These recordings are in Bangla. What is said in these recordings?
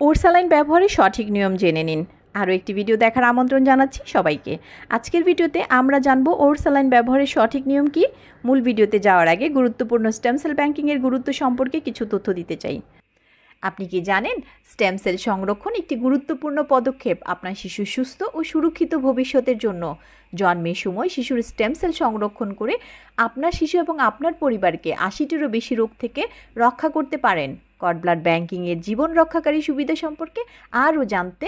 ওরসালাইন ব্যবহারের সঠিক নিয়ম জেনে নিন। আরও একটি ভিডিও দেখার আমন্ত্রণ জানাচ্ছি সবাইকে। আজকের ভিডিওতে আমরা জানব ওরসালাইন ব্যবহারের সঠিক নিয়ম কি। মূল ভিডিওতে যাওয়ার আগে গুরুত্বপূর্ণ স্টেম সেল ব্যাংকিংয়ের গুরুত্ব সম্পর্কে কিছু তথ্য দিতে চাই। আপনি কি জানেন, স্টেম সেল সংরক্ষণ একটি গুরুত্বপূর্ণ পদক্ষেপ আপনার শিশু সুস্থ ও সুরক্ষিত ভবিষ্যতের জন্য। জন্মের সময় শিশুর স্টেম সেল সংরক্ষণ করে আপনার শিশু এবং আপনার পরিবারকে আশিটিরও বেশি রোগ থেকে রক্ষা করতে পারেন। কড ব্লাড ব্যাঙ্কিংয়ের জীবন রক্ষাকারী সুবিধা সম্পর্কে আরও জানতে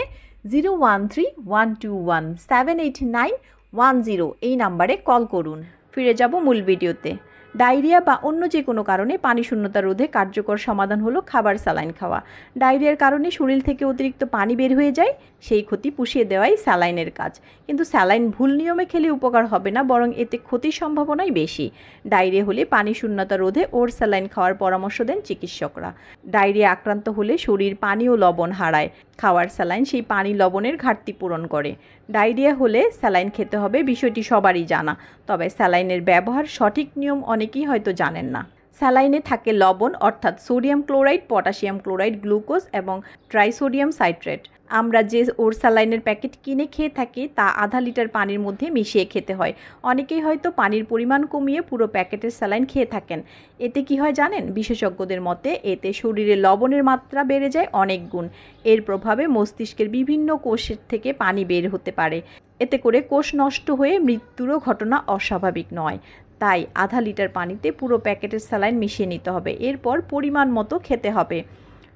zero one three one two one seven eight nine one zero এই নাম্বারে কল করুন। ফিরে যাব মূল ভিডিওতে ডায়রিয়া বা অন্য যে কোনো কারণে পানি শূন্যতা রোধে কার্যকর সমাধান হলো খাবার স্যালাইন খাওয়া। ডায়রিয়ার কারণে শরীর থেকে অতিরিক্ত পানি বের হয়ে যায়, সেই ক্ষতি পুষিয়ে দেওয়াই স্যালাইনের কাজ। কিন্তু স্যালাইন ভুল নিয়মে খেলে উপকার হবে না, বরং এতে ক্ষতির সম্ভাবনাই বেশি। ডায়রিয়া হলে পানি শূন্যতা রোধে ওর স্যালাইন খাওয়ার পরামর্শ দেন চিকিৎসকরা। ডায়রিয়া আক্রান্ত হলে শরীর পানি ও লবণ হারায়। খাওয়ার স্যালাইন সেই পানি লবণের ঘাটতি পূরণ করে। ডায়রিয়া হলে স্যালাইন খেতে হবে বিষয়টি সবারই জানা, তবে স্যালাইনের ব্যবহার সঠিক নিয়ম অনেকেই হয়তো জানেন না। স্যালাইনে থাকে লবণ, অর্থাৎ sodium chloride, potassium chloride, glucose এবং ট্রাইসোডিয়াম সাইট্রেট। আমরা যে ওর স্যালাইনের প্যাকেট কিনে খেয়ে থাকি, তা আধা লিটার পানির মধ্যে মিশিয়ে খেতে হয়। অনেকেই হয়তো পানির পরিমাণ কমিয়ে পুরো প্যাকেটের স্যালাইন খেয়ে থাকেন। এতে কি হয় জানেন? বিশেষজ্ঞদের মতে, এতে শরীরে লবণের মাত্রা বেড়ে যায় অনেক গুণ। এর প্রভাবে মস্তিষ্কের বিভিন্ন কোষের থেকে পানি বের হতে পারে। এতে করে কোষ নষ্ট হয়ে মৃত্যুরও ঘটনা অস্বাভাবিক নয়। তাই আধা লিটার পানিতে পুরো প্যাকেটের স্যালাইন মিশিয়ে নিতে হবে। এরপর পরিমাণ মতো খেতে হবে।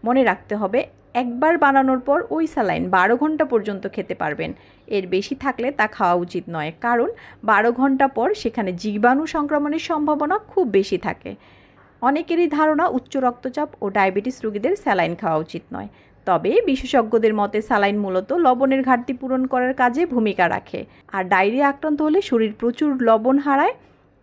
মনে রাখতে হবে, একবার বানানোর পর ওই স্যালাইন বারো ঘণ্টা পর্যন্ত খেতে পারবেন। এর বেশি থাকলে তা খাওয়া উচিত নয়, কারণ বারো ঘণ্টা পর সেখানে জীবাণু সংক্রমণের সম্ভাবনা খুব বেশি থাকে। অনেকেরই ধারণা, উচ্চ রক্তচাপ ও ডায়াবেটিস রোগীদের স্যালাইন খাওয়া উচিত নয়। তবে বিশেষজ্ঞদের মতে স্যালাইন মূলত লবণের ঘাটতি পূরণ করার কাজে ভূমিকা রাখে। আর ডায়রিয়া আক্রান্ত হলে শরীর প্রচুর লবণ হারায়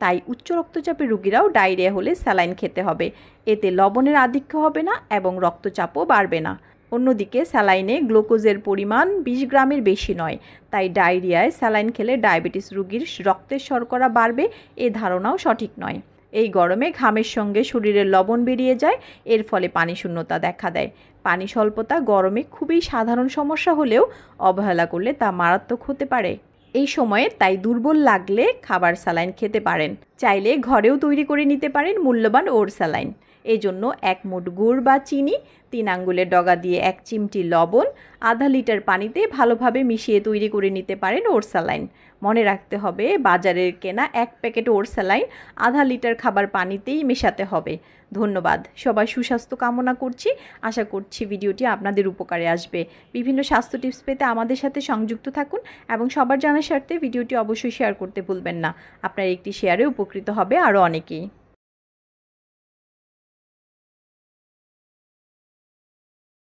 তাই উচ্চ রক্তচাপের রুগীরাও ডায়রিয়া হলে স্যালাইন খেতে হবে। এতে লবণের আধিক্য হবে না এবং রক্তচাপও বাড়বে না। অন্যদিকে স্যালাইনে গ্লুকোজের পরিমাণ বিশ গ্রামের বেশি নয়। তাই ডায়রিয়ায় স্যালাইন খেলে ডায়াবেটিস রোগীর রক্তের শর্করা বাড়বে এ ধারণাও সঠিক নয়। এই গরমে ঘামের সঙ্গে শরীরের লবণ বেরিয়ে যায়, এর ফলে পানি শূন্যতা দেখা দেয়। পানি স্বল্পতা গরমে খুবই সাধারণ সমস্যা হলেও অবহেলা করলে তা মারাত্মক হতে পারে। এই সময়ে তাই দুর্বল লাগলে খাবার স্যালাইন খেতে পারেন। চাইলে ঘরেও তৈরি করে নিতে পারেন মূল্যবান ওর স্যালাইন। এই জন্য এক মুঠ গুড় বা চিনি, তিন আঙ্গুলের ডগা দিয়ে এক চিমটি লবণ, আধা লিটার পানিতে ভালোভাবে মিশিয়ে তৈরি করে নিতে পারেন ওর স্যালাইন। মনে রাখতে হবে, বাজারের কেনা এক প্যাকেট ওর স্যালাইন আধা লিটার খাবার পানিতেই মেশাতে হবে। ধন্যবাদ। সবাই সুস্বাস্থ্য কামনা করছি। আশা করছি ভিডিওটি আপনাদের উপকারে আসবে। বিভিন্ন স্বাস্থ্য টিপস পেতে আমাদের সাথে সংযুক্ত থাকুন এবং সবার জানার স্বার্থে ভিডিওটি অবশ্যই শেয়ার করতে ভুলবেন না। আপনার একটি শেয়ারে উপকৃত হবে আরও অনেকেই।